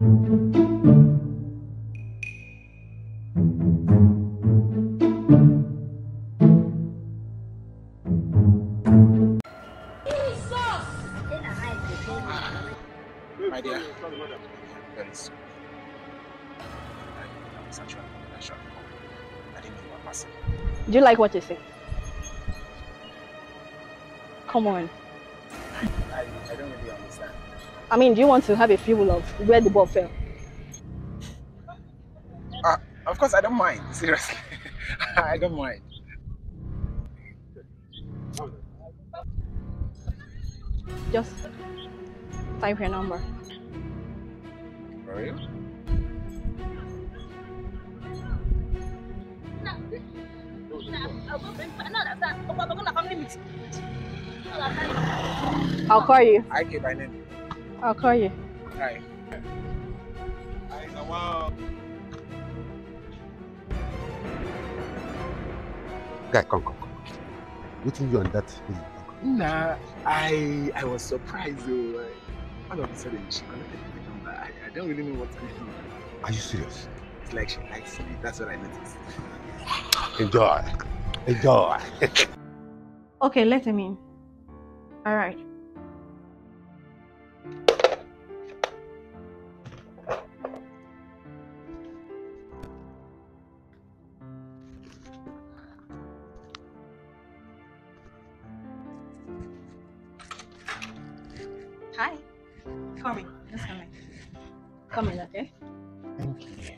My dear, very soon. I was actually I shot I didn't know you were passing. Do you like what you see? Come on. I, I don't really understand. I mean, do you want to have a feel of where the ball fell? Uh, of course, I don't mind. Seriously. I don't mind. Just type your number. For real? I'll call you. I keep my name. I'll call you. Hi. Wow. Guy, come, come, come. Waiting you on that. Nah, I I was surprised though. Like, all of a sudden she connected with the number. I, I don't really know what's going on. Are you serious? It's like she likes me. That's what I noticed. Enjoy. Enjoy. Okay, let him in. All right. Hi. Come in. Just come in. Come in, okay? Thank you.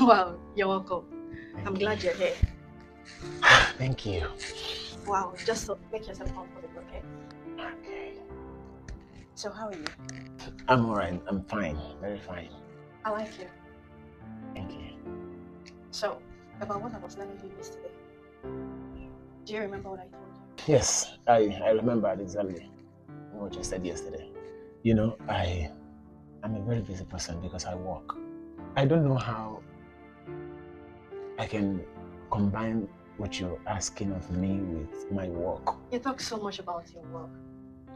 Wow, you're welcome. I'm glad you're here. Thank you. Wow, just so make yourself comfortable, okay? Okay. So how are you? I'm alright. I'm fine. Very fine. I like you. Thank you. So, about what I was telling you yesterday. Do you remember what I told you? Yes, I, I remember exactly what you said yesterday. You know, I I'm a very busy person because I work. I don't know how I can combine what you're asking of me with my work. You talk so much about your work.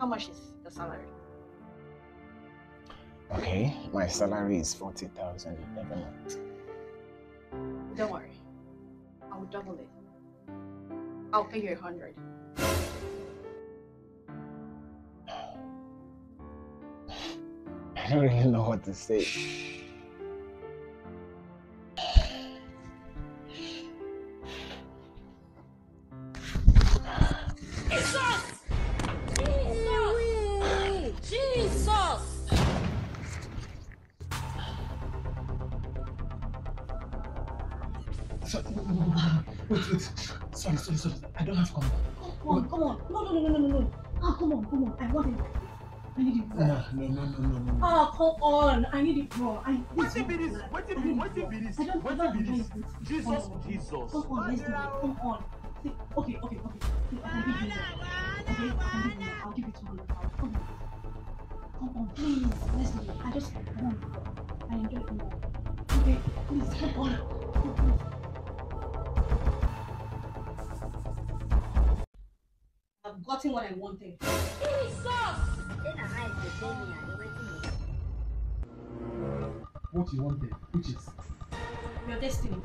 How much is the salary? Okay, my salary is forty thousand every month. Don't worry. I'll double it. I'll pay you a hundred. I don't even know what to say. Jesus! So, wait, wait. Sorry, sorry, sorry. I don't have to come. Come on, come on. No, no, no, no, no, no. Ah, come on, come on. I want it. I need it No, raw. no, no, no, no, no. Ah, come on. I need it raw. I What if it is? What if it? What if it is? I don't, I What don't if it enjoy is? Jesus, Jesus. Come on, let's do it. Come on. See, okay, okay, okay. See, I can give you. Okay, I can give you that. I'll give you 200 pounds. Come on. Come on, please. Let's do it. I just want it raw. I enjoy it more. Okay, please, come on. Come on. I've gotten what I wanted. What you wanted, which is Your destiny.